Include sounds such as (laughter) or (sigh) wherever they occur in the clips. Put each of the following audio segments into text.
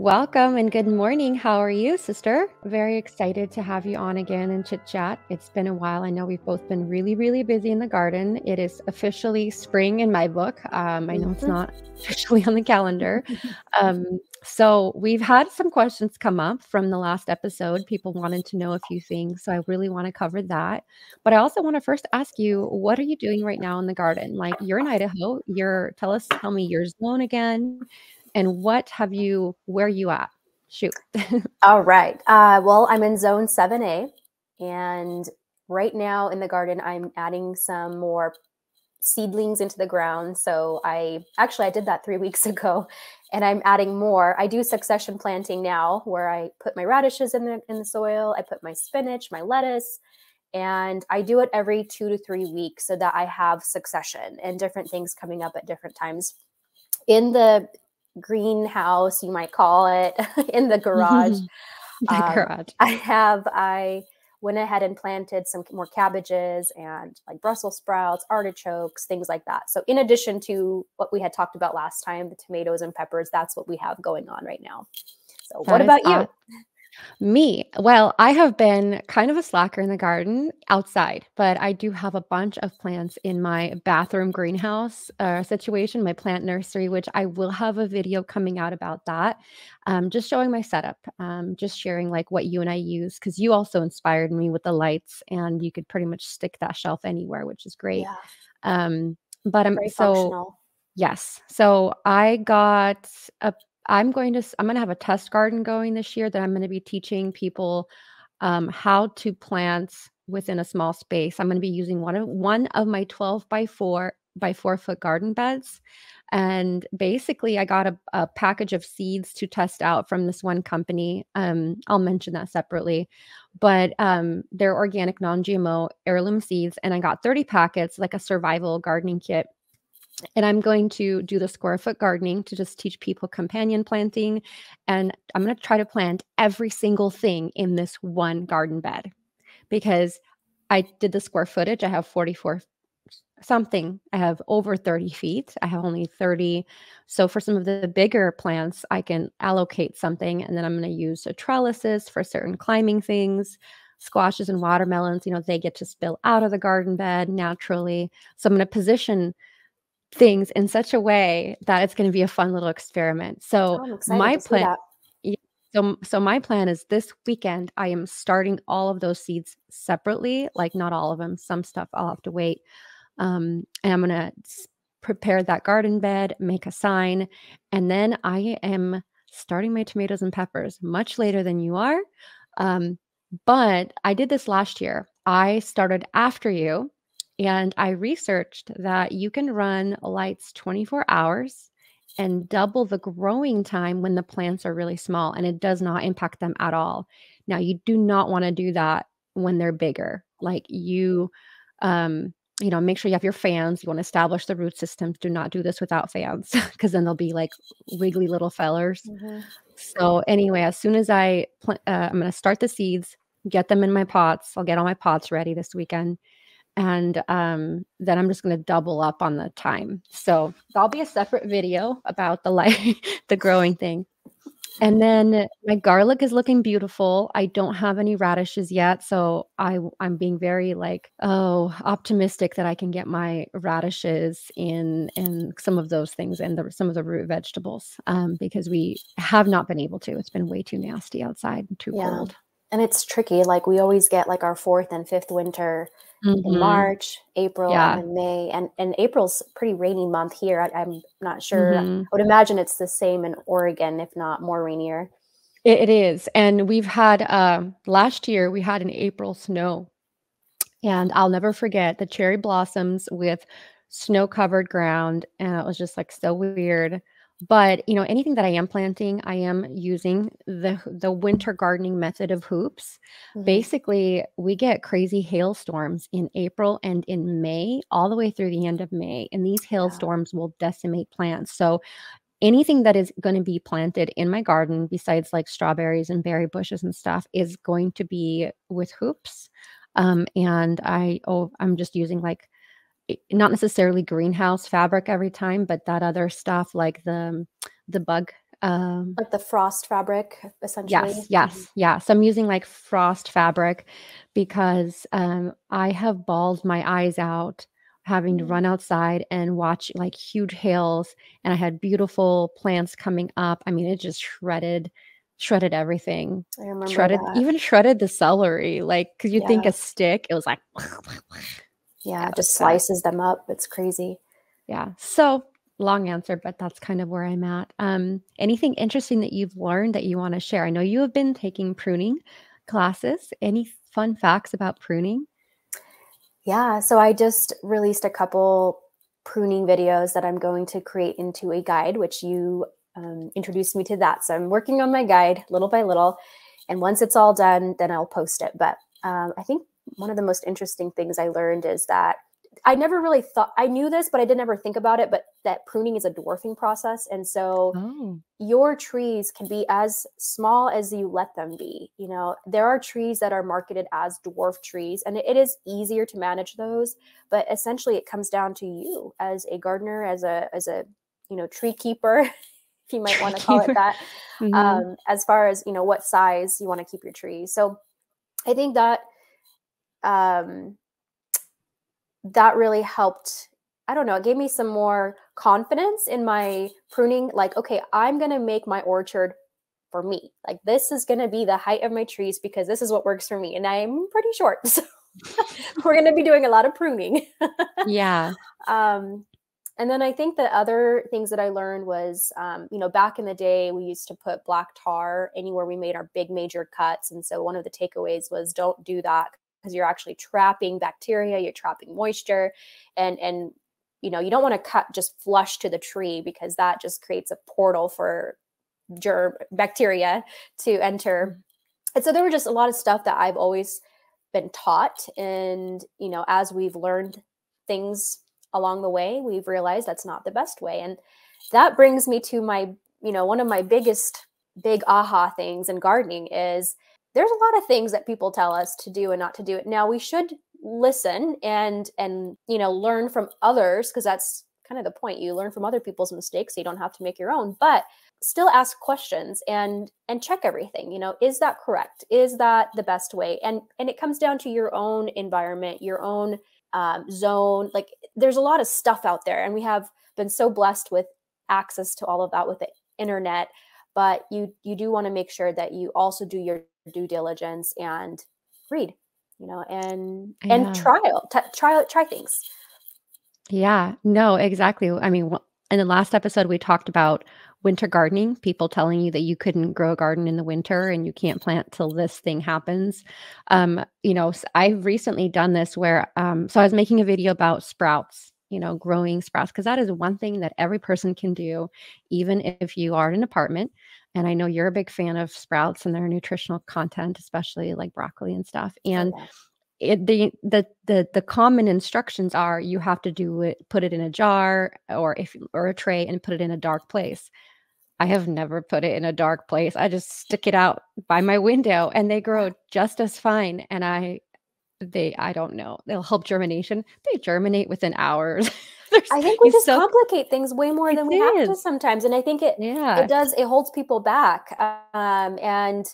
Welcome and good morning. How are you, sister? Very excited to have you on again and chit chat. It's been a while. I know we've both been really, really busy in the garden. It is officially spring in my book. Um, I know it's Mhm. not (laughs) officially on the calendar. Um, so, we've had some questions come up from the last episode. People wanted to know a few things. So, I really want to cover that. But I also want to first ask you, what are you doing right now in the garden? Like, you're in Idaho. You're, tell us, tell me your zone again. And what have you, where are you at? Shoot. (laughs) All right. Uh, well, I'm in zone 7A. And right now in the garden, I'm adding some more seedlings into the ground. So I actually I did that three (laughs) weeks ago, and I'm adding more. I do succession planting now, where I put my radishes in the in the soil, I put my spinach, my lettuce, and I do it every two to three weeks so that I have succession and different things coming up at different times. In the greenhouse, you might call it, (laughs) in the garage, (laughs) the um, garage. I have I went ahead and planted some more cabbages and like Brussels sprouts, artichokes, things like that. So in addition to what we had talked about last time, the tomatoes and peppers, that's what we have going on right now. So That what about aw you? Me, well, I have been kind of a slacker in the garden outside, but I do have a bunch of plants in my bathroom greenhouse uh, situation, my plant nursery, which I will have a video coming out about that. Um, just showing my setup, um, just sharing like what you and I use, because you also inspired me with the lights, and you could pretty much stick that shelf anywhere, which is great. Yeah, Um, but I'm very so functional. Yes. So I got a I'm going to I'm gonna have a test garden going this year that I'm gonna be teaching people, um, how to plant within a small space. I'm gonna be using one of one of my 12 by 4 by 4 foot garden beds, and basically, I got a a package of seeds to test out from this one company. Um, I'll mention that separately, but, um, they're organic, non-GMO heirloom seeds, and I got 30 packets, like a survival gardening kit and I'm going to do the square foot gardening to just teach people companion planting. And I'm going to try to plant every single thing in this one garden bed because I did the square footage. I have 44 something. I have over 30 feet. I have only 30. So for some of the bigger plants, I can allocate something and then I'm going to use trellises for certain climbing things. Squashes and watermelons, you know, they get to spill out of the garden bed naturally. So I'm going to position things in such a way that it's gonna be a fun little experiment. So Oh, my plan so so my plan is this weekend, I am starting all of those seeds separately, like, not all of them, some stuff I'll have to wait, um, and I'm gonna prepare that garden bed, make a sign, and then I am starting my tomatoes and peppers much later than you are, um, but I did this last year. I started after you, and I researched that you can run lights 24 hours and double the growing time when the plants are really small, and it does not impact them at all. Now, you do not wanna do that when they're bigger. Like, you, um, you know, make sure you have your fans. You wanna establish the root systems. Do not do this without fans (laughs) because then they'll be like wiggly little fellers. Mhm. So, anyway, as soon as I pla uh, I'm gonna start the seeds, get them in my pots. I'll get all my pots ready this weekend, and, um, then I'm just gonna double up on the time. So, that'll be a separate video about the light (laughs) the growing thing. And then my garlic is looking beautiful. I don't have any radishes yet, so I I'm being very, like, oh, optimistic that I can get my radishes in and some of those things and the some of the root vegetables, um, because we have not been able to. It's been way too nasty outside and too Yeah, cold. And it's tricky, like, we always get, like, our 4th and 5th winter in Mhm. March, April, and Yeah. then May, and and April's pretty rainy month here. I I'm not sure. I Mhm. would imagine it's the same in Oregon, if not more rainier. It it is, and we've had, um last year, we had an April snow, and I'll never forget the cherry blossoms with snow-covered ground, and it was just, like, so weird. But, you know, anything that I am planting, I am using the the winter gardening method of hoops. Mhm. Basically, we get crazy hailstorms in April and in May, all the way through the end of May, and these Yeah. hailstorms will decimate plants. So, anything that is gonna be planted in my garden besides, like, strawberries and berry bushes and stuff is going to be with hoops. Um, and I oh, I'm just using, like, not necessarily greenhouse fabric every time, but that other stuff like the the bug Um, like the frost fabric, essentially. Yes, yes, mm-hmm. yeah. So I'm using like frost fabric because um, I have bawled my eyes out having to mm. run outside and watch like huge hails, and I had beautiful plants coming up. I mean, it just shredded, shredded everything. I remember shredded, that. even shredded the celery. Like, because you yeah. think a stick, it was like, (laughs) yeah, it just slices them up. It's crazy. Yeah. So long answer, but that's kind of where I'm at. Um, anything interesting that you've learned that you want to share? I know you have been taking pruning classes. Any fun facts about pruning? Yeah, so I just released a couple pruning videos that I'm going to create into a guide, which you um, introduced me to that. So I'm working on my guide little by little. And once it's all done, then I'll post it. But um, I think one of the most interesting things I learned is that I never really thought I knew this, but I didn't ever think about it. But that pruning is a dwarfing process, and so oh. your trees can be as small as you let them be. You know, there are trees that are marketed as dwarf trees, and it is easier to manage those. But essentially, it comes down to you as a gardener, as a as a you know tree keeper, (laughs) if you might want to call it that. Mm-hmm. Um, as far as you know, what size you want to keep your tree. So, I think that um that really helped I don't know, it gave me some more confidence in my pruning. Like, okay, I'm going to make my orchard for me. Like, this is going to be the height of my trees because this is what works for me. And I'm pretty short. (laughs) So (laughs) we're going to be doing a lot of pruning. yeah. (laughs) Um, and then I think the other things that I learned was, um, you know, back in the day, we used to put black tar anywhere we made our big major cuts. And so one of the takeaways was don't do that because you're actually trapping bacteria, you're trapping moisture, and and you know you don't want to cut just flush to the tree because that just creates a portal for germ bacteria to enter. Mm-hmm. And so there were just a lot of stuff that I've always been taught, and you know as we've learned things along the way, we've realized that's not the best way, and that brings me to my you know one of my biggest big aha things in gardening is there's a lot of things that people tell us to do and not to do it. Now we should listen and and you know learn from others because that's kind of the point. You learn from other people's mistakes so you don't have to make your own. But still ask questions and and check everything you know is that correct is that the best way and and it comes down to your own environment your own um, zone like there's a lot of stuff out there and we have been so blessed with access to all of that with the internet but you you do want to make sure that you also do your due diligence and read you know and yeah. and trial t- try try things yeah no exactly i mean in the last episode we talked about winter gardening people telling you that you couldn't grow a garden in the winter and you can't plant till this thing happens um you know i've recently done this where um so i was making a video about sprouts you know growing sprouts because that is one thing that every person can do even if you are in an apartment and I know you're a big fan of sprouts and their nutritional content, especially like broccoli and stuff. And it, the the the the common instructions are you have to do it, put it in a jar or if or a tray and put it in a dark place. I have never put it in a dark place. I just stick it out by my window and they grow just as fine. And I they I don't know. They'll help germination. They germinate within hours. (laughs) I think we just so, complicate things way more than we is. have to sometimes, and I think it yeah. it does it holds people back, um, and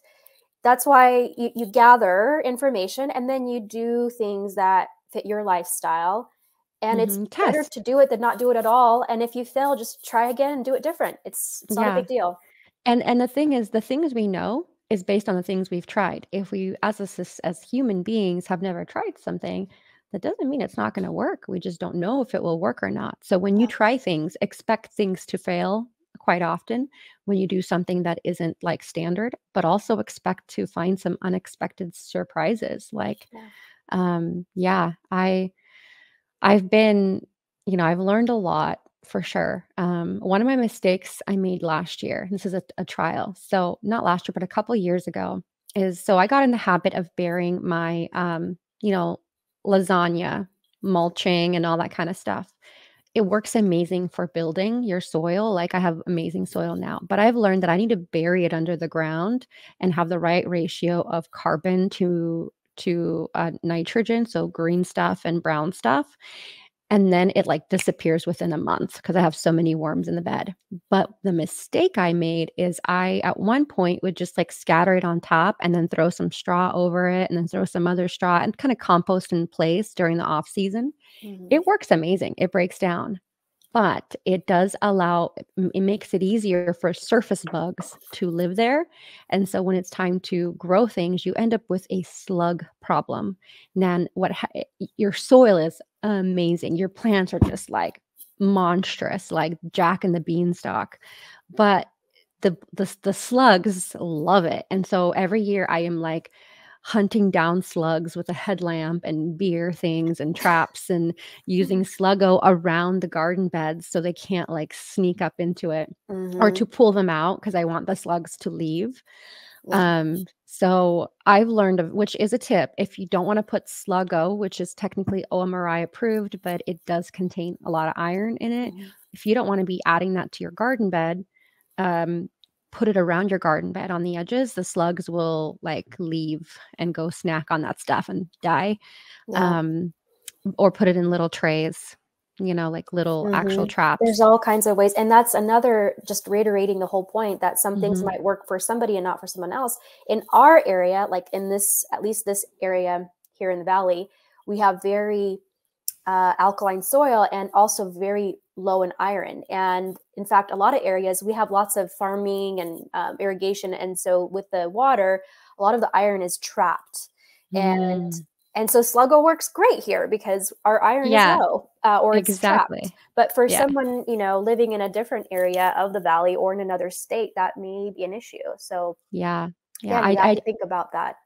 that's why you, you gather information and then you do things that fit your lifestyle. And mm-hmm. it's Test. better to do it than not do it at all. And if you fail, just try again and do it different. It's it's not yeah. a big deal. And and the thing is, the things we know is based on the things we've tried. If we, as a, as human beings, have never tried something, that doesn't mean it's not going to work. We just don't know if it will work or not. So when you try things, expect things to fail quite often when you do something that isn't like standard, but also expect to find some unexpected surprises. Like, yeah, um, yeah I, I've been, you know, I've learned a lot for sure. Um, one of my mistakes I made last year, this is a, a trial. So not last year, but a couple years ago, is so I got in the habit of burying my, um, you know, lasagna, mulching, and all that kind of stuff. It works amazing for building your soil. Like I have amazing soil now, but I've learned that I need to bury it under the ground and have the right ratio of carbon to to uh, nitrogen, so green stuff and brown stuff. and then it like disappears within a month because I have so many worms in the bed. But the mistake I made is I at one point would just like scatter it on top and then throw some straw over it and then throw some other straw and kind of compost in place during the off season. Mm-hmm. It works amazing. It breaks down but it does allow it makes it easier for surface bugs to live there. And so when it's time to grow things you end up with a slug problem. Then what ha- eh, your soil is amazing. Your plants are just like monstrous like jack and the beanstalk. But the, the the slugs love it. And so every year i am like hunting down slugs with a headlamp and beer things and traps and using mm-hmm. sluggo around the garden beds so they can't like sneak up into it mm-hmm. or to pull them out because I want the slugs to leave. Um, so I've learned of which is a tip if you don't want to put sluggo, which is technically OMRI approved, but it does contain a lot of iron in it. Mm-hmm. If you don't want to be adding that to your garden bed, um, put it around your garden bed on the edges, the slugs will like leave and go snack on that stuff and die. Yeah. Um, or put it in little trays, you know, like little mm-hmm. actual traps. There's all kinds of ways. And that's another just reiterating the whole point that some things mm-hmm. might work for somebody and not for someone else. In our area, like in this, at least this area here in the valley, we have very uh, alkaline soil and also very low in iron. And in fact, a lot of areas we have lots of farming and um, irrigation, and so with the water, a lot of the iron is trapped. Mm. And and so Sluggo works great here because our iron yeah, is low uh, or it's trapped. But for yeah. someone you know living in a different area of the valley or in another state, that may be an issue. So yeah, yeah, I, I think about that.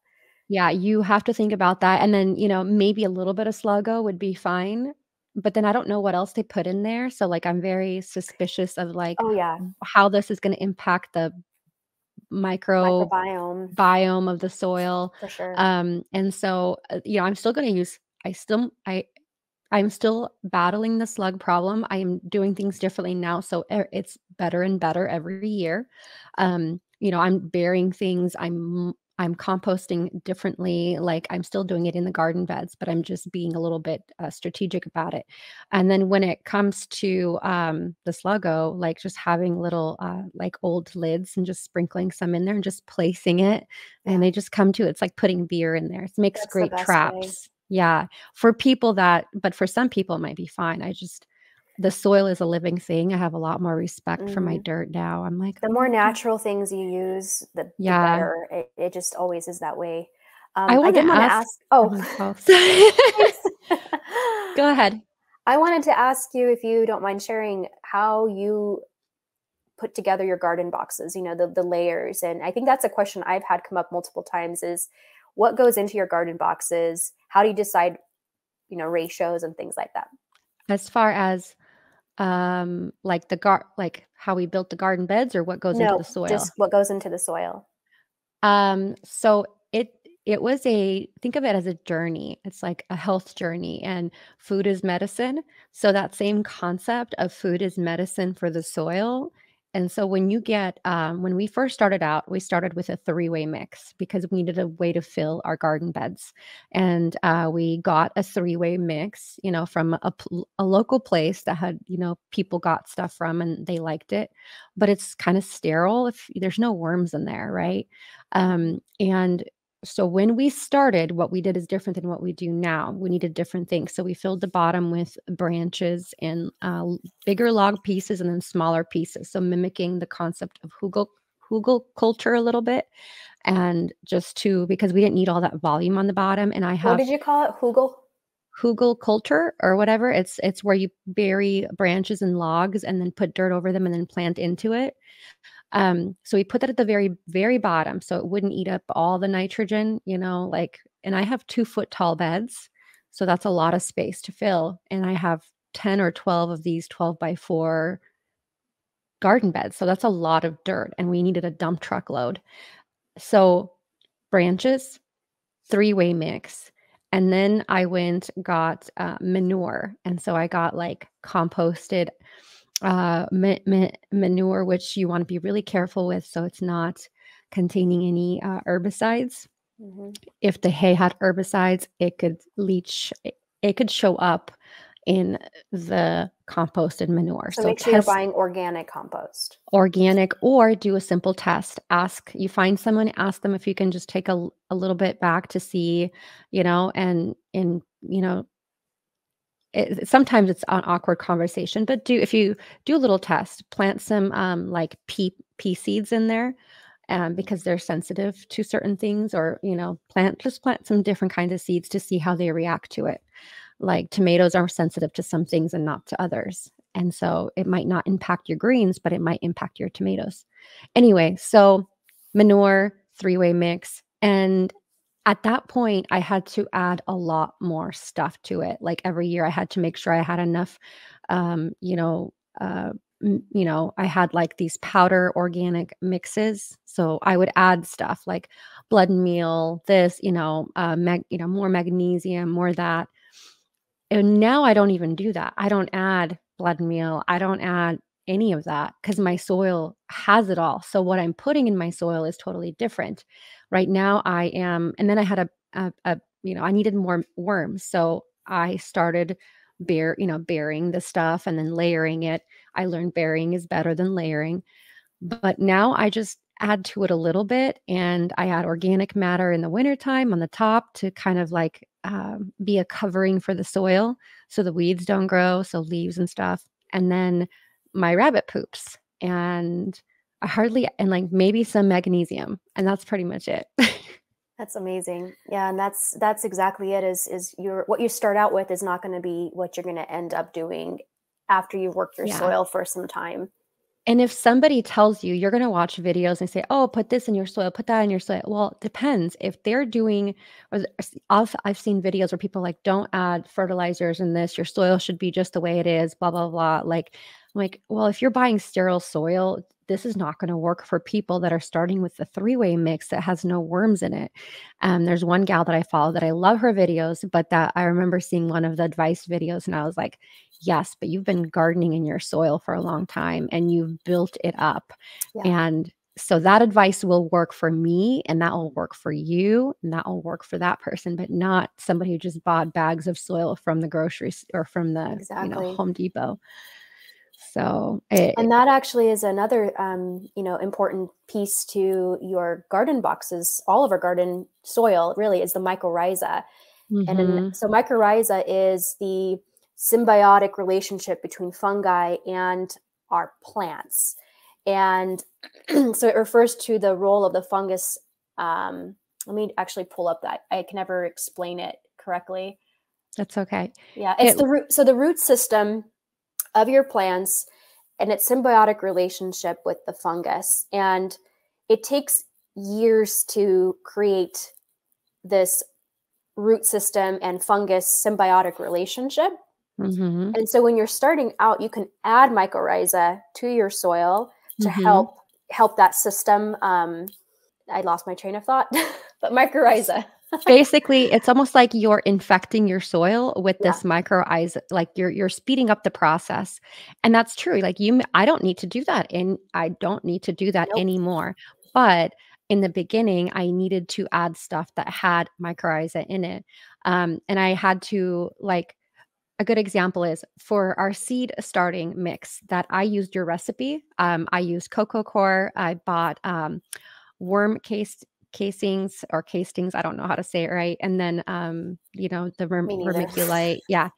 Yeah, you have to think about that. And then, you know, maybe a little bit of Sluggo would be fine. But then I don't know what else they put in there. So like I'm very suspicious of like oh yeah how this is going to impact the micro microbiome biome of the soil. For sure. Um and so uh, you know, I'm still going to use I still I I'm still battling the slug problem. I am doing things differently now so it's better and better every year. Um you know, I'm burying things. I'm I'm composting differently. Like I'm still doing it in the garden beds, but I'm just being a little bit uh, strategic about it. And then when it comes to um, the sluggo, like just having little uh, like old lids and just sprinkling some in there and just placing it, and they just come to. It's like putting beer in there. It makes That's great traps. Way. Yeah, for people that, but for some people it might be fine. I just the soil is a living thing. I have a lot more respect mm-hmm. for my mm-hmm. dirt now. I'm like, the more natural things you use, the, yeah. the better. It, it, just always is that way. Um, I, I did want to ask. Oh, oh (laughs) (laughs) go (laughs) ahead. I wanted to ask you if you don't mind sharing how you put together your garden boxes. You know, the the layers, and I think that's a question I've had come up multiple times. Is what goes into your garden boxes? How do you decide, you know, ratios and things like that? As far as um like the gar like how we built the garden beds or what goes no, into the soil? just what goes into the soil. Um so it it was a think of it as a journey. It's like a health journey and food is medicine. So that same concept of food is medicine for the soil and so when you get, um, when we first started out, we started with a three way mix because we needed a way to fill our garden beds. And uh, we got a three way mix, you know, from a, a local place that had, you know, people got stuff from and they liked it. But it's kind of sterile if there's no worms in there, right? Um, and so when we started, what we did is different than what we do now. We needed different things. So we filled the bottom with branches and uh, bigger log pieces and then smaller pieces. So mimicking the concept of hugel, hugel culture a little bit. And just to, because we didn't need all that volume on the bottom. And I have. What did you call it? Hugel? Hugelkultur or whatever. It's it's where you bury branches and logs and then put dirt over them and then plant into it. Um, so we put that at the very, very bottom so it wouldn't eat up all the nitrogen, you know, like, and I have two foot tall beds. So that's a lot of space to fill. And I have 10 or 12 of these 12 by 4 garden beds. So that's a lot of dirt. And we needed a dump truck load. So branches, three way mix. And then I went, got uh, manure. And so I got like composted uh, ma- ma- manure, which you want to be really careful with so it's not containing any uh, herbicides. Mm-hmm. If the hay had herbicides, it could leach, it, it could show up in the composted manure. So, make sure you're buying organic compost. Organic or do a simple test. Ask you find someone, ask them if you can just take a, a little bit back to see, you know, and in you know, it, sometimes it's an awkward conversation, but do if you do a little test, plant some um, like pea pea seeds in there, um, because they're sensitive to certain things, or you know, plant just plant some different kinds of seeds to see how they react to it like tomatoes are sensitive to some things and not to others. And so it might not impact your greens, but it might impact your tomatoes. Anyway, so manure, three way mix. And at that point, I had to add a lot more stuff to it. Like every year, I had to make sure I had enough, um, you know, uh, you know, I had like these powder organic mixes. So I would add stuff like blood meal, this, you know, uh, mag, you know, more magnesium, more that. And now I don't even do that. I don't add blood meal. I don't add any of that because my soil has it all. So what I'm putting in my soil is totally different. Right now I am, and then I had a, a, a you know, I needed more worms. So I started bear, you know, burying the stuff and then layering it. I learned burying is better than layering. But now I just add to it a little bit and I add organic matter in the wintertime on the top to kind of like um, be a covering for the soil so the weeds don't grow, so leaves and stuff. And then my rabbit poops and I hardly and like maybe some magnesium and that's pretty much it. (laughs) that's amazing. Yeah, and that's that's exactly it is is your what you start out with is not going to be what you're going to end up doing after you've worked your yeah. soil for some time. And if somebody tells you you're going to watch videos and say, "Oh, put this in your soil, put that in your soil," well, it depends. If they're doing, or I've I've seen videos where people like, "Don't add fertilizers in this. Your soil should be just the way it is." Blah blah blah. Like, I'm like, well, if you're buying sterile soil, this is not going to work for people that are starting with the three way mix that has no worms in it. Um, there's one gal that I follow that I love her videos, but that I remember seeing one of the advice videos and I was like, yes, but you've been gardening in your soil for a long time and you've built it up. Yeah. And so that advice will work for me and that will work for you and that will work for that person but not somebody who just bought bags of soil from the grocery or from the exactly. you know home depot so, it, and that actually is another, um, you know, important piece to your garden boxes. All of our garden soil really is the mycorrhiza, mm-hmm. and in, so mycorrhiza is the symbiotic relationship between fungi and our plants, and (clears throat) so it refers to the role of the fungus. Um, let me actually pull up that. I can never explain it correctly. That's okay. Yeah, it's it, the root. So the root system of your plants and its symbiotic relationship with the fungus. And it takes years to create this root system and fungus symbiotic relationship. Mm-hmm. And so when you're starting out, you can add mycorrhiza to your soil to mm-hmm. help help that system. Um, I lost my train of thought, (laughs) but mycorrhiza basically it's almost like you're infecting your soil with yeah. this mycorrhiza like you're you're speeding up the process and that's true like you i don't need to do that and i don't need to do that nope. anymore but in the beginning i needed to add stuff that had mycorrhiza in it um, and i had to like a good example is for our seed starting mix that i used your recipe um, i used coco coir i bought um, worm cased casings or castings. I don't know how to say it right. And then, um, you know, the verm- vermiculite. Yeah.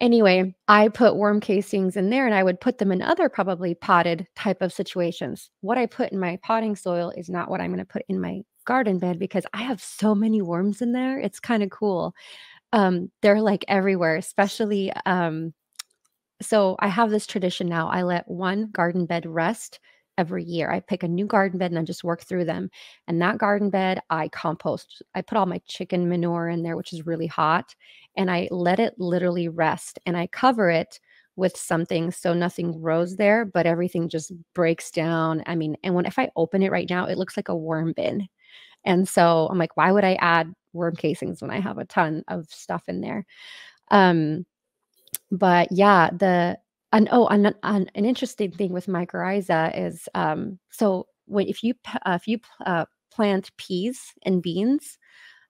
Anyway, I put worm casings in there and I would put them in other probably potted type of situations. What I put in my potting soil is not what I'm going to put in my garden bed because I have so many worms in there. It's kind of cool. Um, they're like everywhere, especially um, so I have this tradition now. I let one garden bed rest every year. I pick a new garden bed and I just work through them. And that garden bed, I compost. I put all my chicken manure in there, which is really hot, and I let it literally rest and I cover it with something so nothing grows there, but everything just breaks down. I mean, and when if I open it right now, it looks like a worm bin. And so I'm like, why would I add worm casings when I have a ton of stuff in there? Um, but yeah, the and oh, and, an interesting thing with mycorrhiza is um, so when if you uh, if you uh, plant peas and beans,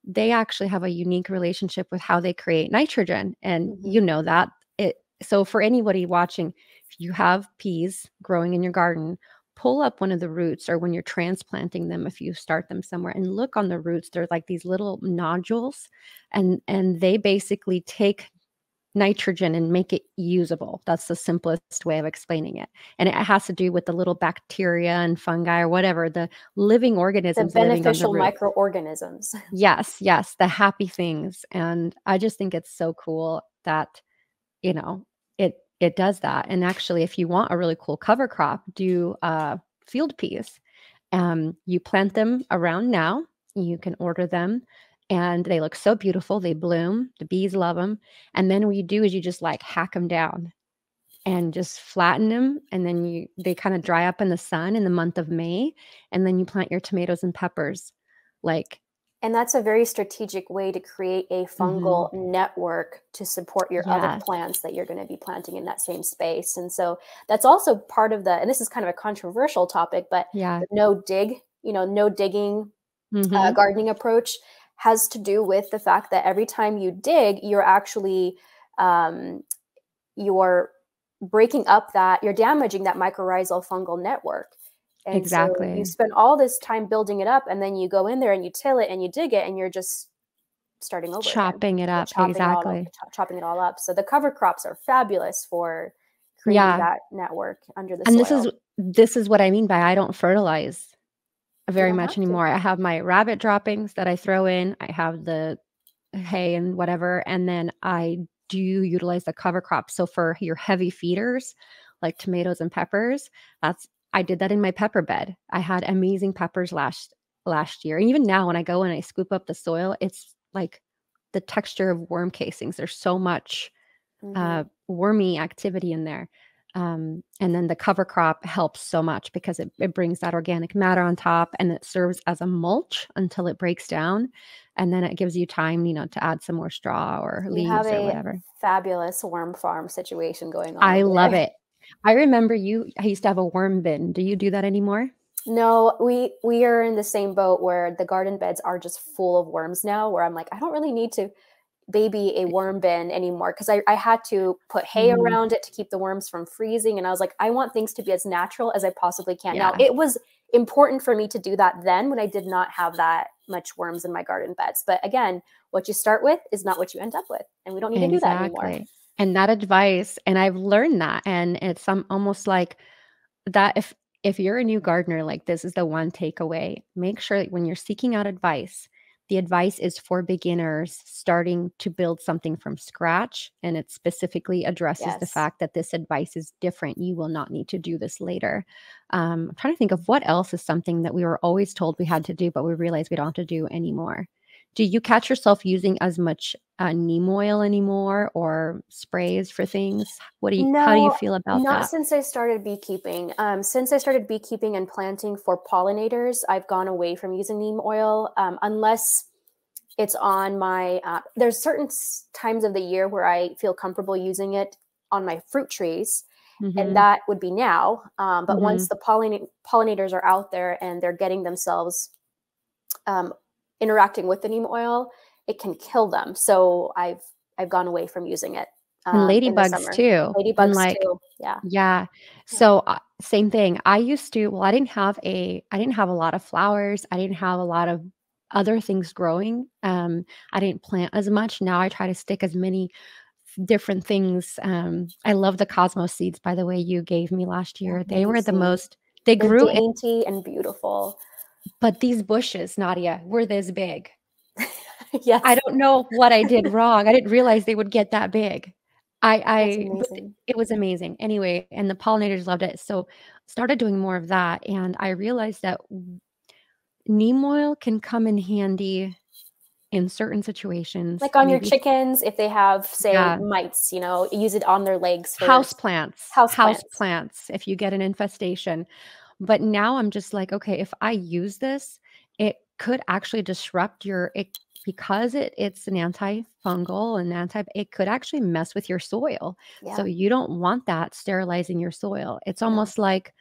they actually have a unique relationship with how they create nitrogen, and mm-hmm. you know that it so for anybody watching, if you have peas growing in your garden, pull up one of the roots or when you're transplanting them if you start them somewhere and look on the roots they're like these little nodules and and they basically take nitrogen and make it usable. That's the simplest way of explaining it. And it has to do with the little bacteria and fungi or whatever, the living organisms. The beneficial the microorganisms. (laughs) Yes, yes, the happy things. And I just think it's so cool that, you know, it it does that. And actually, if you want a really cool cover crop, do uh, field peas. Um, you plant them around now. You can order them and they look so beautiful. They bloom. The bees love them. And then what you do is you just like hack them down and just flatten them and then you they kind of dry up in the sun in the month of May and then you plant your tomatoes and peppers like and that's a very strategic way to create a fungal mm-hmm. network to support your yeah. other plants that you're going to be planting in that same space. And so that's also part of the, and this is kind of a controversial topic, but yeah, no dig, you know, no digging uh, mm-hmm. uh, gardening approach has to do with the fact that every time you dig, you're actually um, you're breaking up that you're damaging that mycorrhizal fungal network. And exactly. So you spend all this time building it up, and then you go in there and you till it and you dig it, and you're just starting over, chopping again. it up. Chopping exactly, it up, chopping it all up. So the cover crops are fabulous for creating yeah. that network under the and soil. this is this is what I mean by I don't fertilize very much anymore. I have my rabbit droppings that I throw in. I have the hay and whatever, and then I do utilize the cover crop. So for your heavy feeders, like tomatoes and peppers, that's I did that in my pepper bed. I had amazing peppers last last year. And even now when I go and I scoop up the soil, it's like the texture of worm casings. There's so much mm-hmm. uh, wormy activity in there. Um, and then the cover crop helps so much because it, it brings that organic matter on top and it serves as a mulch until it breaks down. And then it gives you time, you know, to add some more straw or leaves or whatever. Fabulous worm farm situation going on. I love it. I remember you I used to have a worm bin. Do you do that anymore? No, we we are in the same boat where the garden beds are just full of worms now where I'm like I don't really need to baby a worm bin anymore because I, I had to put hay mm. around it to keep the worms from freezing. And I was like, I want things to be as natural as I possibly can. Yeah. Now, it was important for me to do that then when I did not have that much worms in my garden beds. But again, what you start with is not what you end up with. And we don't need exactly. to do that anymore. And that advice, and I've learned that. And it's um, almost like that if if you're a new gardener, like this is the one takeaway. Make sure that when you're seeking out advice, the advice is for beginners starting to build something from scratch. And it specifically addresses yes. the fact that this advice is different. You will not need to do this later. Um, I'm trying to think of what else is something that we were always told we had to do, but we realized we don't have to do anymore do you catch yourself using as much uh, neem oil anymore or sprays for things? What do you? No, how do you feel about not that? Not since I started beekeeping. Um, since I started beekeeping and planting for pollinators, I've gone away from using neem oil um, unless it's on my. Uh, there's certain times of the year where I feel comfortable using it on my fruit trees. Mm-hmm. And that would be now. Um, but mm-hmm. once the pollin- pollinators are out there and they're getting themselves um, interacting with the neem oil, it can kill them. So I've I've gone away from using it. Um, and ladybugs too. Ladybugs like, too. Yeah. Yeah. So uh, same thing. I used to. Well, I didn't have a. I didn't have a lot of flowers. I didn't have a lot of other things growing. Um, I didn't plant as much. Now I try to stick as many different things. Um, I love the cosmos seeds, by the way, you gave me last year. They were the most. They They're grew dainty in, and beautiful. But these bushes, Nadia, were this big. (laughs) yes. I don't know what I did wrong. I didn't realize they would get that big. I, I it was amazing. Anyway, and the pollinators loved it. So started doing more of that. And I realized that neem oil can come in handy in certain situations. Like on maybe. your chickens, if they have, say, yeah. mites, you know, use it on their legs. For house plants. House, house plants. plants. If you get an infestation. But now I'm just like, okay, if I use this, it could actually disrupt your it because it it's an antifungal and anti it could actually mess with your soil. Yeah. So you don't want that sterilizing your soil. It's almost yeah. like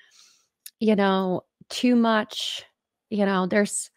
you know, too much, you know, there's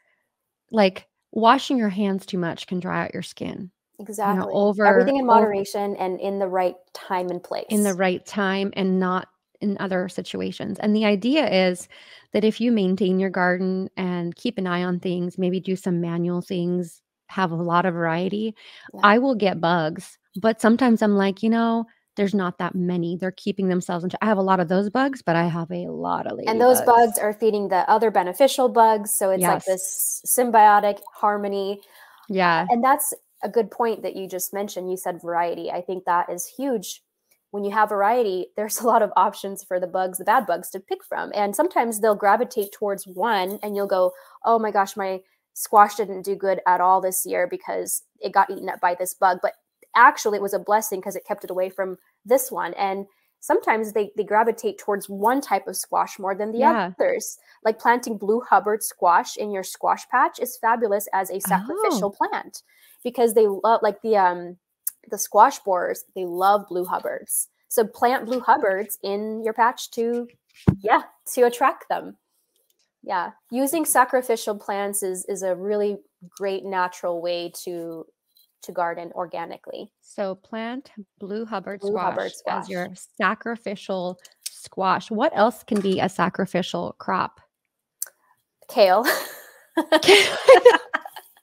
like washing your hands too much can dry out your skin. Exactly. You know, over everything in over moderation and in the right time and place. in the right time and not in other situations. And the idea is that if you maintain your garden and keep an eye on things, maybe do some manual things, have a lot of variety, Yeah. I will get bugs. But sometimes I'm like, you know, there's not that many. They're keeping themselves in. I have a lot of those bugs, but I have a lot of And those ladybugs. bugs are feeding the other beneficial bugs. So it's like this symbiotic harmony. Yeah. And that's a good point that you just mentioned. You said variety. I think that is huge. When you have variety, there's a lot of options for the bugs, the bad bugs to pick from. And sometimes they'll gravitate towards one and you'll go, oh my gosh, my squash didn't do good at all this year because it got eaten up by this bug. But actually, it was a blessing because it kept it away from this one. And sometimes they, they gravitate towards one type of squash more than the Yeah. others. Like planting blue Hubbard squash in your squash patch is fabulous as a sacrificial plant because they love like the um the squash borers, they love blue Hubbards. So plant blue Hubbards in your patch to yeah, to attract them. Yeah. Using sacrificial plants is is a really great natural way to to garden organically. So plant blue Hubbard Blue squash, Hubbard as your sacrificial squash. What else can be a sacrificial crop? Kale. (laughs) (laughs)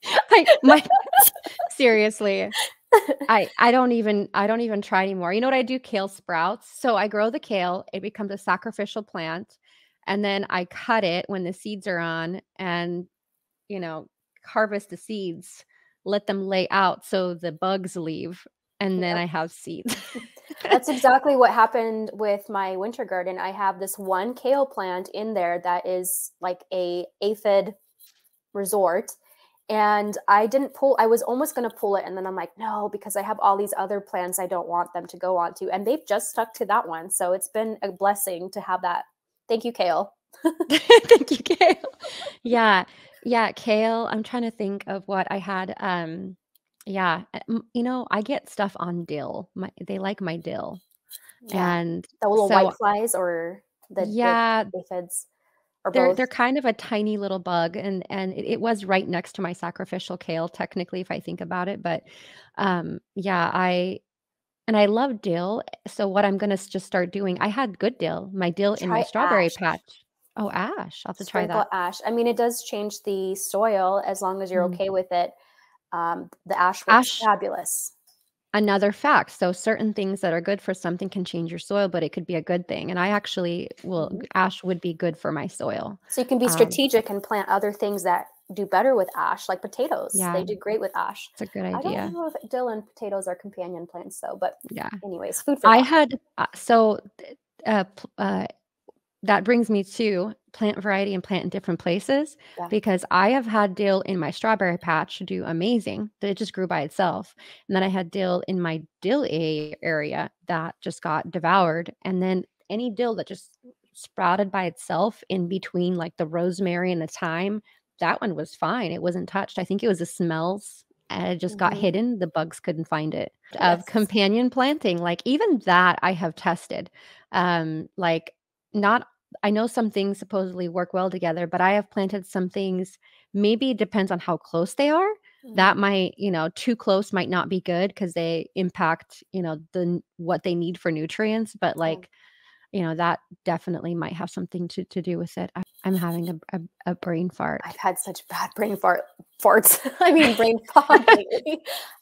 (laughs) I, my seriously, I I don't even I don't even try anymore. You know what I do? Kale sprouts. So I grow the kale, it becomes a sacrificial plant, and then I cut it when the seeds are on and you know, harvest the seeds, let them lay out so the bugs leave, and then. I have seeds. That's (laughs) exactly what happened with my winter garden. I have this one kale plant in there that is like a aphid resort. And I didn't pull, I was almost going to pull it. And then I'm like, no, because I have all these other plans I don't want them to go on to. And they've just stuck to that one. So it's been a blessing to have that. Thank you, Kale. (laughs) Thank you, kale. Yeah, yeah, kale. I'm trying to think of what I had. Um, yeah, uh, you know, I get stuff on dill. My they like my dill, Yeah. and The little so white flies or the, yeah, the aphids or they're both. they're kind of a tiny little bug, and and it, it was right next to my sacrificial kale, technically, if I think about it. But um, yeah, I and I love dill. So what I'm gonna just start doing, I had good dill, my dill in my strawberry ash. patch. Oh, ash! I'll have to try Sprinkle that. ash. I mean, it does change the soil as long as you're Mm. okay with it. Um, the ash was Ash fabulous. Another fact. So certain things that are good for something can change your soil, but it could be a good thing. And I actually will Mhm. ash would be good for my soil. So you can be Um, strategic and plant other things that do better with ash, like potatoes. yeah, They do great with ash. it's a good idea. I don't know if dill and potatoes are companion plants, though. But Yeah. anyways, food for I had uh, so uh, uh that brings me to plant variety and plant in different places Yeah. because I have had dill in my strawberry patch do amazing, that it just grew by itself. And then I had dill in my dill area that just got devoured. And then any dill that just sprouted by itself in between like the rosemary and the thyme, that one was fine. It wasn't touched. I think it was the smells. And it just got hmm hidden. The bugs couldn't find it. Of companion planting, like even that I have tested. Um, like not I know some things supposedly work well together, but I have planted some things, maybe it depends on how close they are. That Mhm. might, you know, too close might not be good because they impact, you know, the what they need for nutrients. But like, you know, that definitely might have something to, to do with it. I'm having a, a, a brain fart. I've had such bad brain fart farts. (laughs) I mean, brain (laughs) fog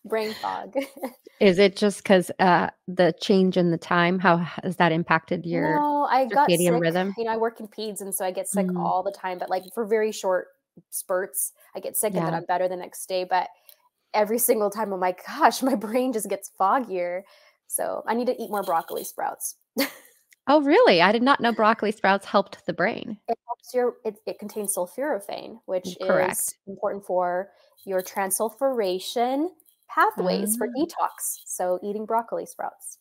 brain fog. (laughs) Is it just because uh, the change in the time? How has that impacted your No, I got circadian sick. rhythm? You know, I work in peds, and so I get sick Mm, all the time. But like for very short spurts, I get sick, and then. I'm better the next day. But every single time, I'm like, gosh, my brain just gets foggier. So I need to eat more broccoli sprouts. Oh, really? I did not know broccoli sprouts helped the brain. It. It, it contains sulforaphane, which is important for your transsulfuration pathways for Ah. detox. So eating broccoli sprouts.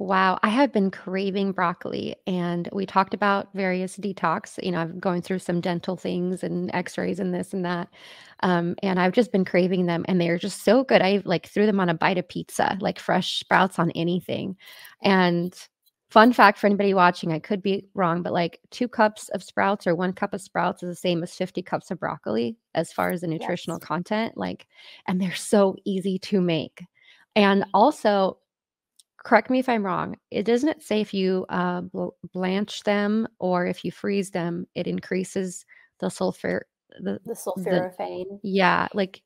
Wow, I have been craving broccoli, and we talked about various detox. You know, I'm going through some dental things and x-rays and this and that. Um, and I've just been craving them, and they're just so good. I like threw them on a bite of pizza, like fresh sprouts on anything. And fun fact for anybody watching, I could be wrong, but like two cups of sprouts or one cup of sprouts is the same as 50 cups of broccoli as far as the nutritional Yes. content. Like, and they're so easy to make. And also, correct me if I'm wrong, it doesn't it say if you uh, bl- blanch them or if you freeze them, it increases the sulfur. The, The the yeah, like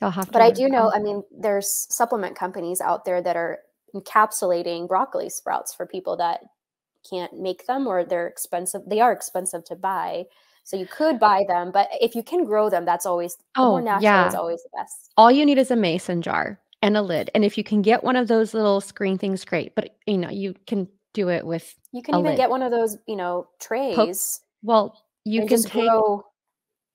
I'll have to But I do know, I mean, there's supplement companies out there that are encapsulating broccoli sprouts for people that can't make them or they're expensive. They are expensive to buy. So you could buy them, but if you can grow them, that's always oh natural is always the best. all you need is a mason jar and a lid, and if you can get one of those little screen things, great. But you know you can do it with You can even lid. get one of those, you know, trays Well, you can take grow.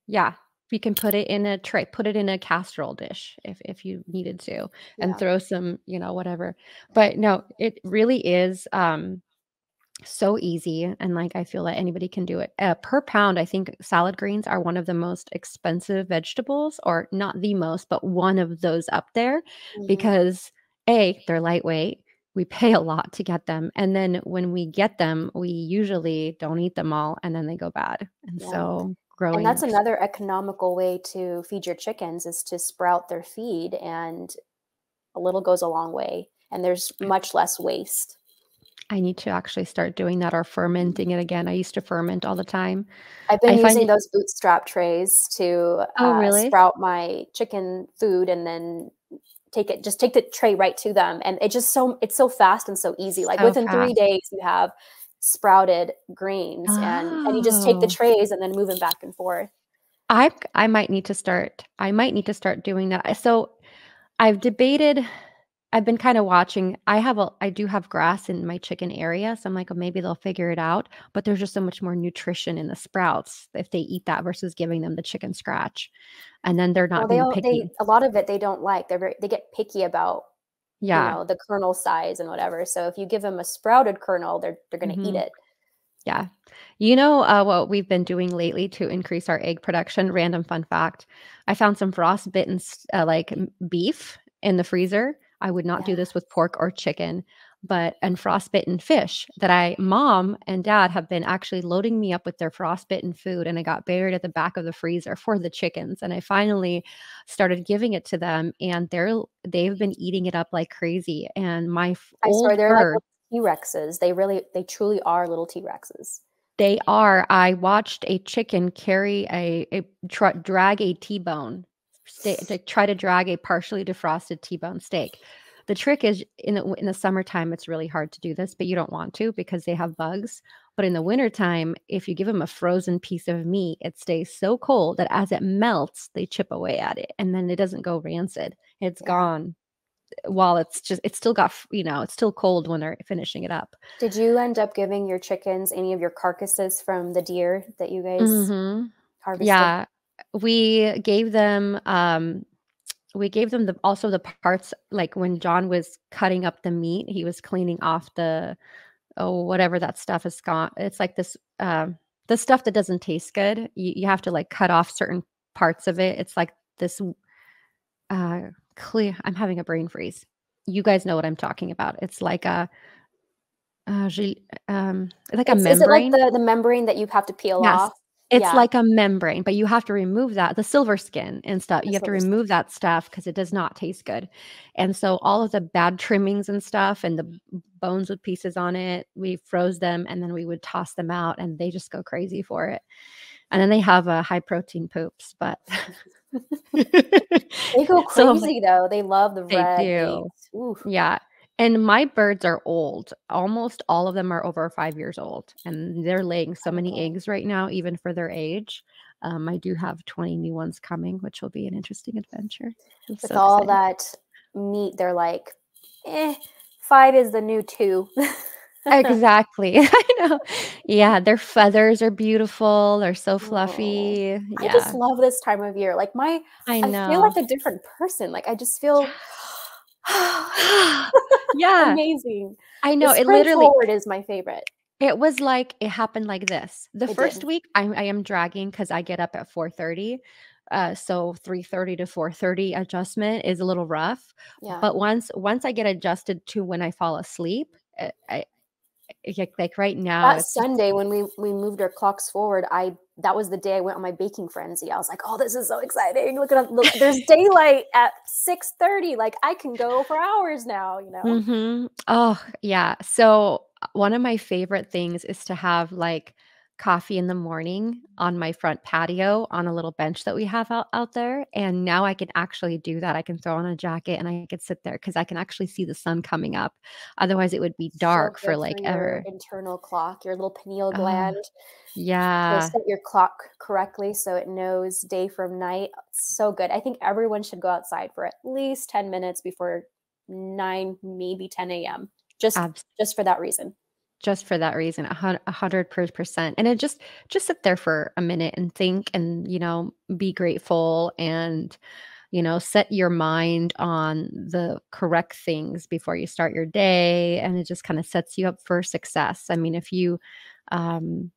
Yeah, you can put it in a tray, put it in a casserole dish if if you needed to, and Yeah. throw some, you know, whatever. But no, it really is um so easy and like I feel that anybody can do it. Uh, per pound, I think salad greens are one of the most expensive vegetables, or not the most, but one of those up there Mhm. because A, they're lightweight. We pay a lot to get them. And then when we get them, we usually don't eat them all and then they go bad. And Yeah. so And that's another economical way to feed your chickens is to sprout their feed and a little goes a long way and there's much less waste. I need to actually start doing that or fermenting it again. I used to ferment all the time. I've been I using those bootstrap trays to Oh, uh, really? sprout my chicken food and then take it just take the tray right to them and it just so it's so fast and so easy like So within three days you have sprouted greens and and you just take the Oh. trays and then move them back and forth I I might need to start I might need to start doing that. So I've debated I've been kind of watching. I have a I do have grass in my chicken area, so I'm like, oh, maybe they'll figure it out. But there's just so much more nutrition in the sprouts if they eat that versus giving them the chicken scratch, and then they're well not they being all picky. they a lot of it they don't like they're very they get picky about you Yeah. know the kernel size and whatever so if you give them a sprouted kernel they're they're going to eat hmm it Yeah. You know uh, what we've been doing lately to increase our egg production? Random fun fact. I found some frostbitten uh, like beef in the freezer. I would not do this with pork or chicken, but and frostbitten fish that I mom and dad have been actually loading me up with their frostbitten food and I got buried at the back of the freezer for the chickens and I finally started giving it to them and they're they've been eating it up like crazy and my i swear old they're like bird little t-rexes they really they truly are little t-rexes They are. I watched a chicken carry a, a try, drag a T-bone steak to try to drag a partially defrosted T-bone steak. The trick is in the in the summertime, it's really hard to do this, but you don't want to because they have bugs. But in the wintertime, if you give them a frozen piece of meat, it stays so cold that as it melts, they chip away at it and then it doesn't go rancid. It's yeah. gone while it's just it's still got you know it's still cold when they're finishing it up. Did you end up giving your chickens any of your carcasses from the deer that you guys hmm harvested? Yeah, we gave them um we gave them the also the parts like when John was cutting up the meat, he was cleaning off the oh whatever that stuff is gone. It's like this um the stuff that doesn't taste good. You, you have to like cut off certain parts of it. It's like this uh clear I'm having a brain freeze. You guys know what I'm talking about. It's like a uh, um like a it's is it like membrane. the the membrane that you have to peel Yes. off It's yeah like a membrane, but you have to remove that, the silver skin and stuff. the You have to silver skin remove that stuff because it does not taste good. And so all of the bad trimmings and stuff and the bones with pieces on it, we froze them and then we would toss them out and they just go crazy for it. And then they have a high protein poops, but (laughs) they go (laughs) so crazy though they love the they red do. Oof. Yeah. And my birds are old. Almost all of them are over five years old, and they're laying so many eggs right now, even for their age. Um, I do have 20 new ones coming, which will be an interesting adventure. I'm with so all that meat they're like eh, five is the new two (laughs) Exactly. (laughs) I know. Yeah, their feathers are beautiful. They're so Oh, fluffy. I just love this time of year. Like my, I know. I feel like a different person. Like I just feel (gasps) (laughs) Yeah, amazing. I know. It literally forward is my favorite. It was like it happened like this. The It first did. week I, I am dragging because I get up at 4:30. Uh, so 3:30 to 4:30 adjustment is a little rough. Yeah. But once once I get adjusted to when I fall asleep, uh, I like, like right now that sunday when we we moved our clocks forward i that was the day i went on my baking frenzy. I was like oh this is so exciting. Look at look, there's daylight at 6 30 like i can go for hours now you know? Mm-hmm. oh yeah. So one of my favorite things is to have like coffee in the morning on my front patio on a little bench that we have out, out there. And now I can actually do that. I can throw on a jacket and I can sit there because I can actually see the sun coming up. Otherwise, it would be dark so for like for ever. Internal clock, your little pineal oh, gland. yeah. set your clock correctly so it knows day from night. It's so good. I think everyone should go outside for at least 10 minutes before 9, maybe 10 a.m. Just, just for that reason just for that reason a hundred percent and it just just sit there for a minute and think and you know be grateful and you know set your mind on the correct things before you start your day and it just kind of sets you up for success. I mean if you um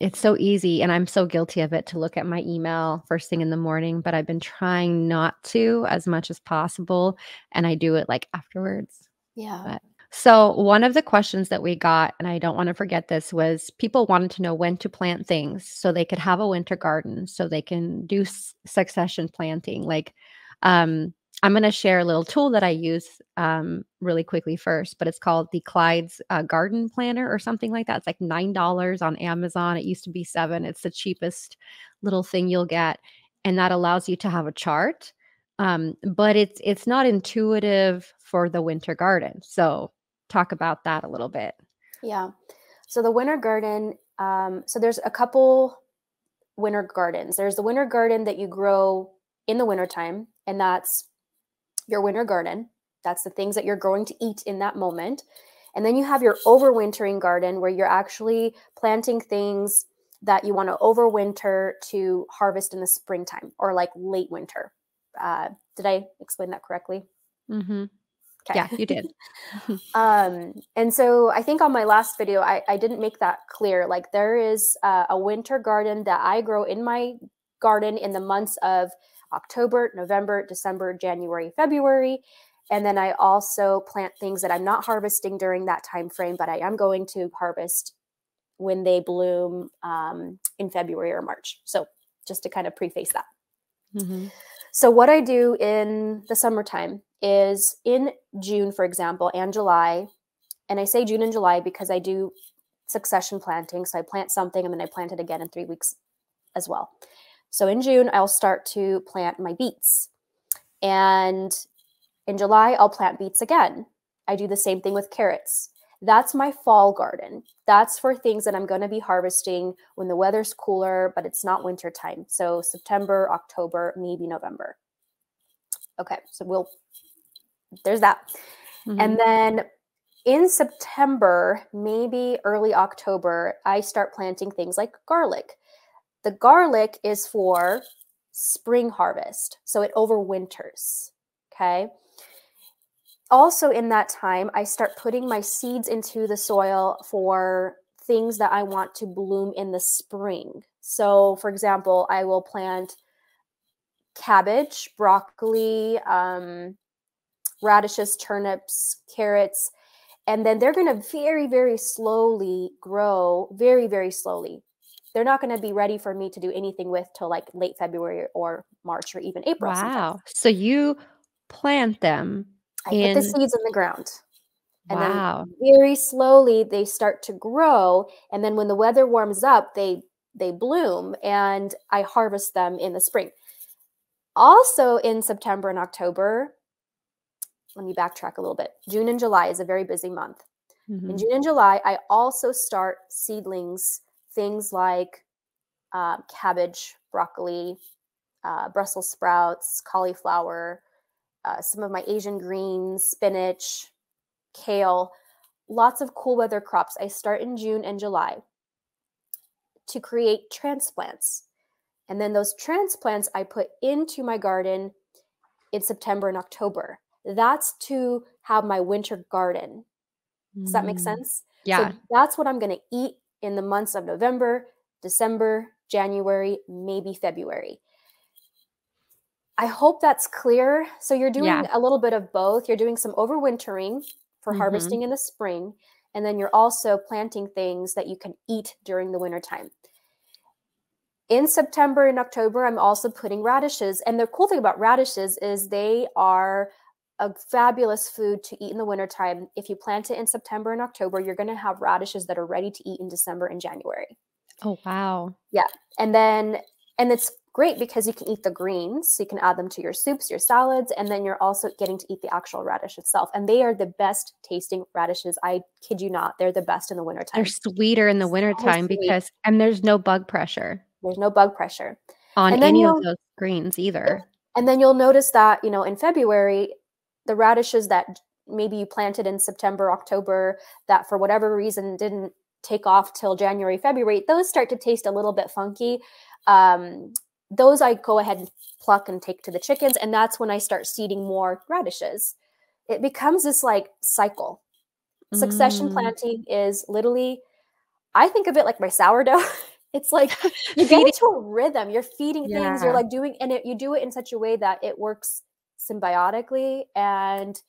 it's so easy and i'm so guilty of it to look at my email first thing in the morning but i've been trying not to as much as possible and i do it like afterwards yeah. but so, one of the questions that we got, and I don't want to forget this, was people wanted to know when to plant things so they could have a winter garden, so they can do succession planting. Like, um, I'm going to share a little tool that I use um, really quickly first, but it's called the Clyde's uh, Garden Planner or something like that. It's like $9 on Amazon. It used to be seven. It's the cheapest little thing you'll get. And that allows you to have a chart. Um, but it's it's not intuitive for the winter garden. So talk about that a little bit. Yeah. So the winter garden, um, so there's a couple winter gardens. There's the winter garden that you grow in the wintertime, and that's your winter garden. That's the things that you're growing to eat in that moment. And then you have your overwintering garden where you're actually planting things that you want to overwinter to harvest in the springtime or like late winter. Uh, did I explain that correctly? Mm-hmm. Okay. Yeah, you did. (laughs) (laughs) um, and so I think on my last video, I, I didn't make that clear. Like there is uh, a winter garden that I grow in my garden in the months of October, November, December, January, February. And then I also plant things that I'm not harvesting during that time frame, but I am going to harvest when they bloom um, in February or March. So just to kind of preface that. Mm-hmm. So what I do in the summertime is in June, for example, and July. And I say June and July because I do succession planting. So I plant something and then I plant it again in three weeks as well. So in June, I'll start to plant my beets. And in July, I'll plant beets again. I do the same thing with carrots. That's my fall garden. That's for things that I'm going to be harvesting when the weather's cooler, but it's not winter time. So September, October, maybe November. Okay, so we'll there's that. Mm-hmm. And then in September, maybe early October, I start planting things like garlic. The garlic is for spring harvest, so it overwinters. Okay. Also, in that time, I start putting my seeds into the soil for things that I want to bloom in the spring. So, for example, I will plant cabbage, broccoli, um, radishes, turnips, carrots, and then they're going to very, very slowly grow, very, very slowly. They're not going to be ready for me to do anything with till like late February or March or even April. Wow. Sometimes. So you plant them. I in... put the seeds in the ground. And wow. then very slowly they start to grow. And then when the weather warms up, they they bloom and I harvest them in the spring. Also in September and October, let me backtrack a little bit. June and July is a very busy month. Mm-hmm. In June and July, I also start seedlings, things like uh, cabbage, broccoli, uh, Brussels sprouts, cauliflower, uh, some of my Asian greens, spinach, kale, lots of cool weather crops. I start in June and July to create transplants. And then those transplants I put into my garden in September and October that's to have my winter garden. Does that make mm. sense? Yeah. So that's what I'm going to eat in the months of November, December, January, maybe February. I hope that's clear. So you're doing yeah. a little bit of both. You're doing some overwintering for mm-hmm. harvesting in the spring, And then you're also planting things that you can eat during the wintertime. In September and October, I'm also putting radishes. And the cool thing about radishes is they are a fabulous food to eat in the wintertime. If you plant it in September and October, you're going to have radishes that are ready to eat in December and January. Oh, wow. Yeah. And then, and it's great because you can eat the greens. So you can add them to your soups, your salads, and then you're also getting to eat the actual radish itself. And they are the best tasting radishes. I kid you not. They're the best in the wintertime. They're sweeter in the wintertime so because, and there's no bug pressure. There's no bug pressure on any of those greens either. And then you'll notice that, you know, in February, the radishes that maybe you planted in September, October, that for whatever reason didn't take off till January, February, those start to taste a little bit funky. Um, those I go ahead and pluck and take to the chickens. And that's when I start seeding more radishes. It becomes this like cycle. Succession mm. planting is literally, I think of it like my sourdough. (laughs) it's like (laughs) you get into a rhythm. You're feeding yeah. things. You're like doing, and it, you do it in such a way that it works symbiotically. And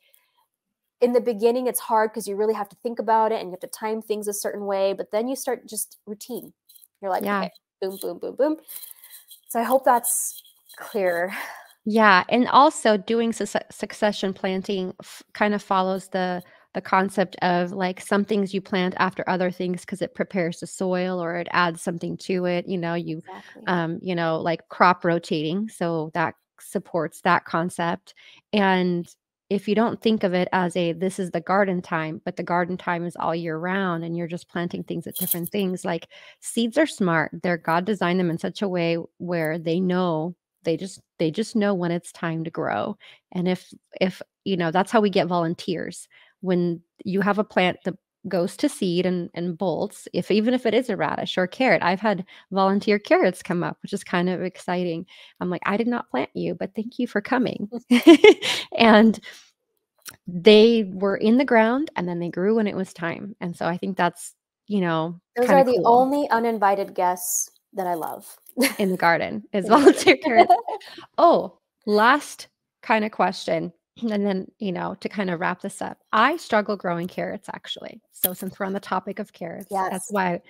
in the beginning, it's hard because you really have to think about it and you have to time things a certain way. But then you start just routine. You're like, yeah. okay, boom, boom, boom, boom. So I hope that's clear. Yeah, and also doing su- succession planting f- kind of follows the the concept of like some things you plant after other things because it prepares the soil or it adds something to it. You know, you exactly. um, you know, like crop rotating, so that supports that concept. And if you don't think of it as a this is the garden time but the garden time is all year round and you're just planting things at different things like seeds are smart they're god designed them in such a way where they know they just they just know when it's time to grow and if if you know that's how we get volunteers when you have a plant that goes to seed and, and bolts if even if it is a radish or a carrot. I've had volunteer carrots come up which is kind of exciting. I'm like i did not plant you but thank you for coming. (laughs) (laughs) And they were in the ground and then they grew when it was time. And so i think that's you know those are the cool. only uninvited guests that i love. In the garden is (laughs) volunteer carrots. Oh last kind of question and then you know to kind of wrap this up i struggle growing carrots actually so since we're on the topic of carrots yes. that's why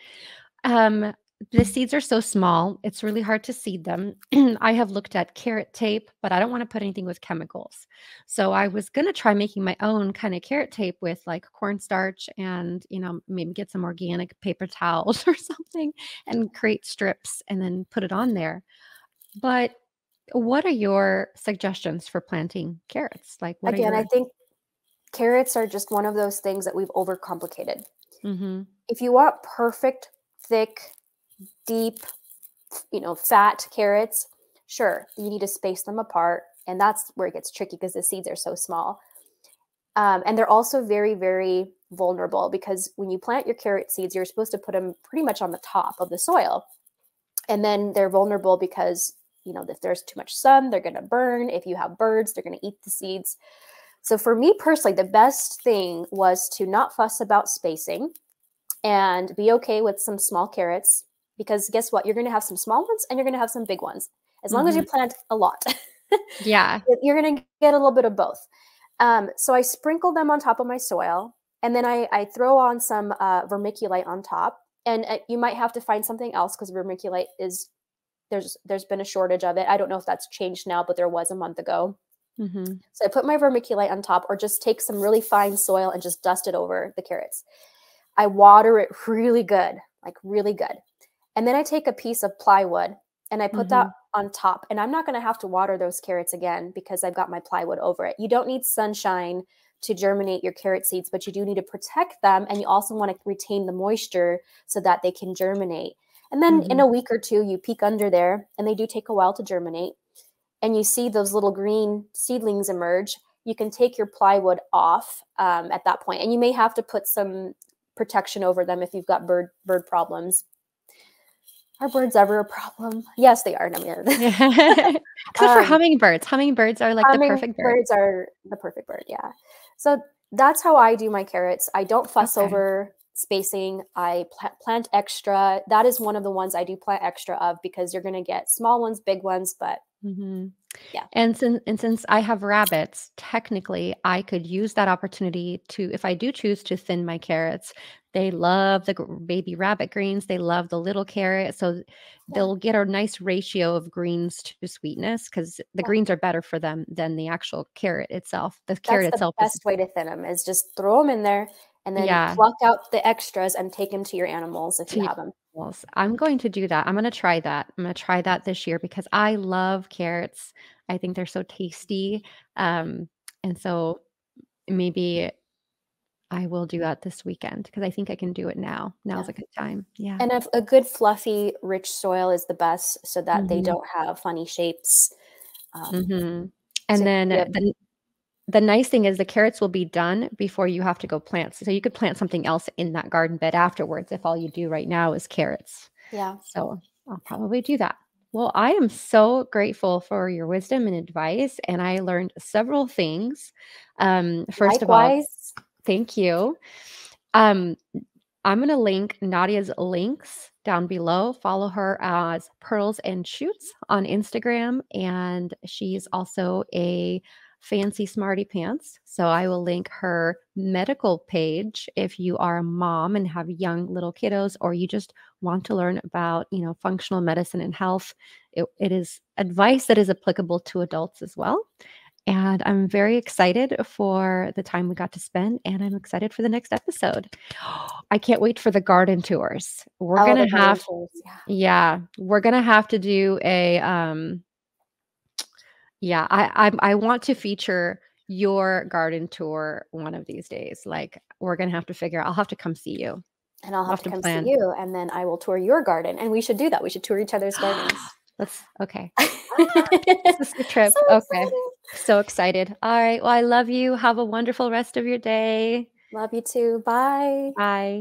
um the seeds are so small it's really hard to seed them (clears throat) i have looked at carrot tape but i don't want to put anything with chemicals so i was going to try making my own kind of carrot tape with like cornstarch and you know maybe get some organic paper towels (laughs) or something and create strips and then put it on there but what are your suggestions for planting carrots? Like again, your... I think carrots are just one of those things that we've overcomplicated. Mm-hmm. If you want perfect, thick, deep, you know, fat carrots, sure, you need to space them apart, and that's where it gets tricky because the seeds are so small. Um, and they're also very, very vulnerable because when you plant your carrot seeds, you're supposed to put them pretty much on the top of the soil. And then they're vulnerable because you know, if there's too much sun, they're going to burn. If you have birds, they're going to eat the seeds. So for me personally, the best thing was to not fuss about spacing and be okay with some small carrots because guess what? You're going to have some small ones and you're going to have some big ones. As long mm-hmm. as you mm-hmm. plant a lot. yeah. (laughs) You're going to get a little bit of both. Um, so I sprinkle them on top of my soil and then I, I throw on some uh, vermiculite on top. And uh, you might have to find something else because vermiculite is there's there's been a shortage of it. I don't know if that's changed now, but there was a month ago. Mm-hmm. So I put my vermiculite on top, or just take some really fine soil and just dust it over the carrots. I water it really good, like really good. And then I take a piece of plywood and I put mm-hmm. that on top. And I'm not going to have to water those carrots again because I've got my plywood over it. You don't need sunshine to germinate your carrot seeds, but you do need to protect them. And you also want to retain the moisture so that they can germinate. And then mm-hmm. in a week or two, you peek under there, and they do take a while to germinate. And you see those little green seedlings emerge. You can take your plywood off um, at that point, and you may have to put some protection over them if you've got bird bird problems. Are birds ever a problem? Yes, they are. No, (laughs) Except um, for hummingbirds. Hummingbirds are like the perfect bird. Birds are the perfect bird. Yeah. So that's how I do my carrots. I don't fuss okay. over spacing. I pl- plant extra. That is one of the ones I do plant extra of because you're going to get small ones, big ones, but Mhm. Yeah. And sin and since I have rabbits, technically, I could use that opportunity to if I do choose to thin my carrots, they love the baby rabbit greens, they love the little carrot, so Yeah. they'll get a nice ratio of greens to sweetness because the Yeah. greens are better for them than the actual carrot itself. The carrot the itself best way to thin them is just throw them in there and then Yeah. pluck out the extras and take them to your animals if you have have 'em. animals. I'm going to do that. I'm gonna try that. I'm gonna try that this year because I love carrots. I think they're so tasty, um, and so maybe I will do that this weekend because I think I can do it now. Now's Yeah. a good time. Yeah. And if a good fluffy, rich soil is the best so that they Mhm. don't have funny shapes, um, Mhm. so And then yep. the the nice thing is the carrots will be done before you have to go plant, so you could plant something else in that garden bed afterwards if all you do right now is carrots. Yeah. So, I'll probably do that. Well, I am so grateful for your wisdom and advice, and I learned several things. Um, first of all, thank you. Um, I'm gonna link Nadia's links down below. Follow her as Pearls and Shoots on Instagram, and she's also a fancy smarty pants, so I will link her medical page if you are a mom and have young little kiddos or you just want to learn about, you know, functional medicine and health. It it is advice that is applicable to adults as well, and I'm very excited for the time we got to spend, and I'm excited for the next episode. (gasps) I can't wait for the garden tours. We're Oh, gonna have tours, yeah. Yeah, we're gonna have to do a, um Yeah, I I'm I want to feature your garden tour one of these days, like, we're gonna have to figure I'll have to come see you. And I'll have have to to come see you, and then I will tour your garden, and we should do that. We should tour each other's gardens. (gasps) Let's okay. (laughs) Ah, this is the trip. So Okay. exciting. So excited. Alright, well, I love you. Have a wonderful rest of your day. Love you too. Bye. Bye.